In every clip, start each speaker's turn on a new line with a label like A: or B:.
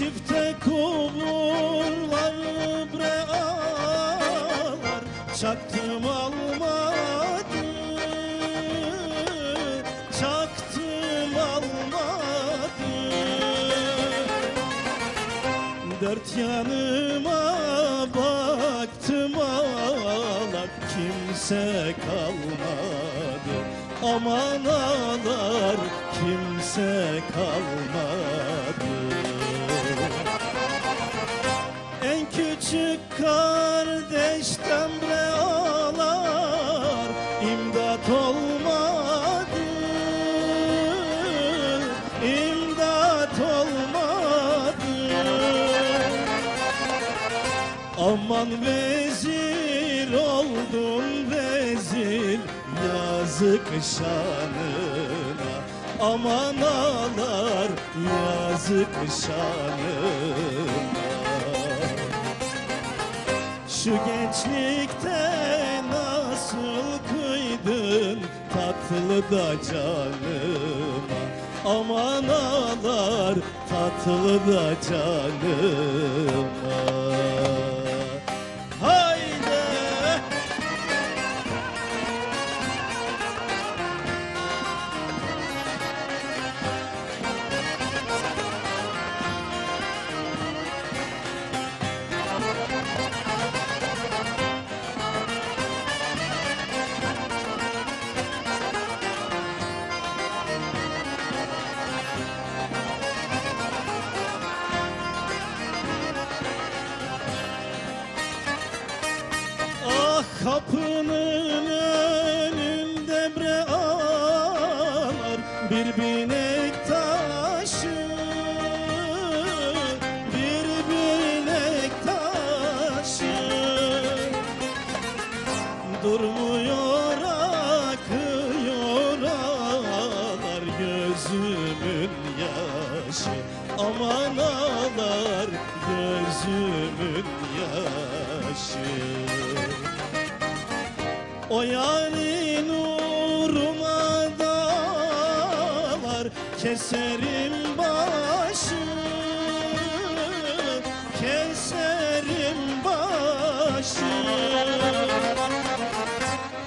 A: Çifte kumrular bre ağlar Çaktım almadı Çaktım almadı. Dört yanıma baktım ağlar Kimse kalmadı. Aman ağlar kimse kalmadı İmdat olmadı. Aman vezir oldun vezir yazık şanına. Aman ağlar yazık şanına. Şu gençlikte nasıl kıydın tatlı da canıma Aman ağlar tatlı da canıma Haydi! Kapının önünde bre ağlar bir binek taşı bir binek taşı. Durmuyor akıyor ağlar gözümün yaşı. Aman ağlar gözümün yaşı o yani nuruma dağlar Keserim başı. Keserim başı.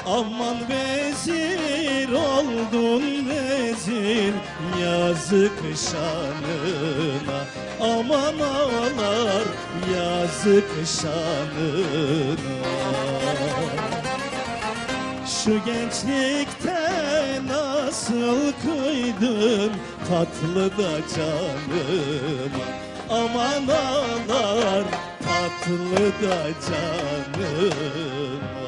A: Aman vezir oldun vezir Yazık şanına. Aman ağlar yazık şanına şu gençlikte nasıl kıydın? Tatlı da canıma Aman ağlar tatlı da canıma